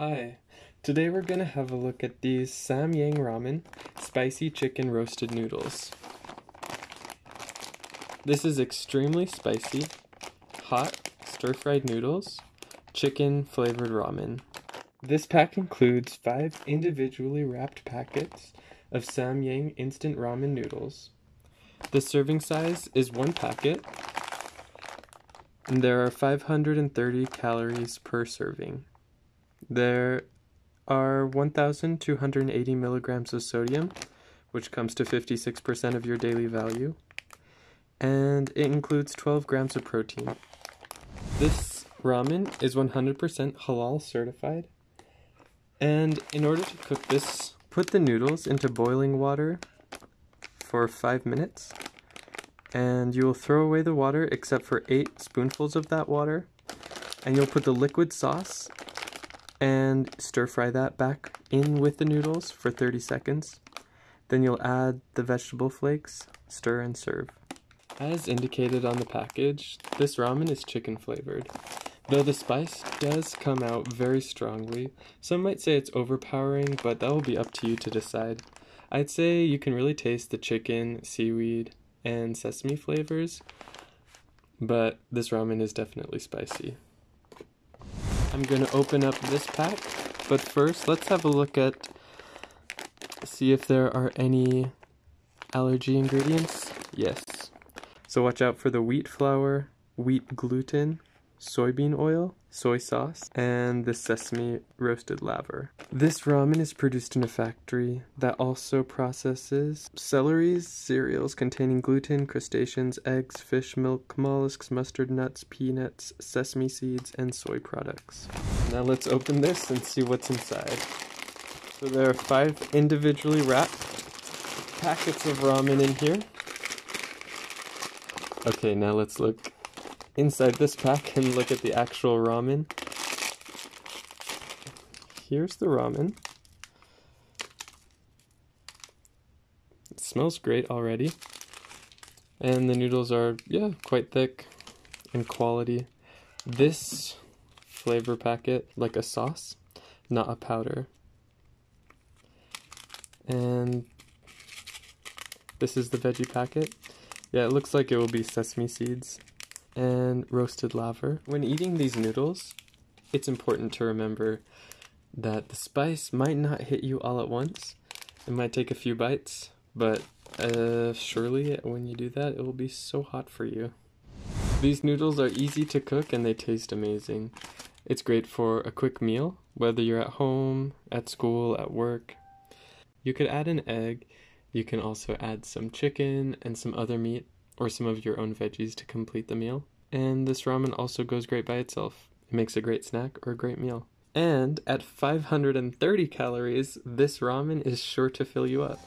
Hi, today we're gonna have a look at these Samyang Ramen Spicy Chicken Roasted Noodles. This is extremely spicy, hot, stir-fried noodles, chicken flavored ramen. This pack includes five individually wrapped packets of Samyang instant ramen noodles. The serving size is one packet, and there are 530 calories per serving. There are 1,280 milligrams of sodium, which comes to 56% of your daily value, and it includes 12 grams of protein. This ramen is 100% halal certified, and in order to cook this, put the noodles into boiling water for 5 minutes, and you will throw away the water except for 8 spoonfuls of that water, and you'll put the liquid sauce and stir fry that back in with the noodles for 30 seconds. Then you'll add the vegetable flakes, stir and serve. As indicated on the package, this ramen is chicken flavored. Though the spice does come out very strongly, some might say it's overpowering, but that will be up to you to decide. I'd say you can really taste the chicken, seaweed, and sesame flavors, but this ramen is definitely spicy. I'm going to open up this pack, but first let's have a look at, see if there are any allergy ingredients. Yes. So watch out for the wheat flour, wheat gluten, soybean oil, soy sauce, and the sesame roasted laver. This ramen is produced in a factory that also processes celeries, cereals containing gluten, crustaceans, eggs, fish, milk, mollusks, mustard nuts, peanuts, sesame seeds, and soy products. Now let's open this and see what's inside. So there are five individually wrapped packets of ramen in here. Okay, now let's look inside this pack and look at the actual ramen. Here's the ramen. It smells great already. And the noodles are, yeah, quite thick and quality. This flavor packet, like a sauce, not a powder. And this is the veggie packet. Yeah, it looks like it will be sesame seeds and roasted laver. When eating these noodles, it's important to remember that the spice might not hit you all at once. It might take a few bites, but uh, surely when you do that, it will be so hot for you. These noodles are easy to cook and they taste amazing. It's great for a quick meal, whether you're at home, at school, at work. You could add an egg. You can also add some chicken and some other meat or some of your own veggies to complete the meal. And this ramen also goes great by itself. It makes a great snack or a great meal. And at 530 calories, this ramen is sure to fill you up.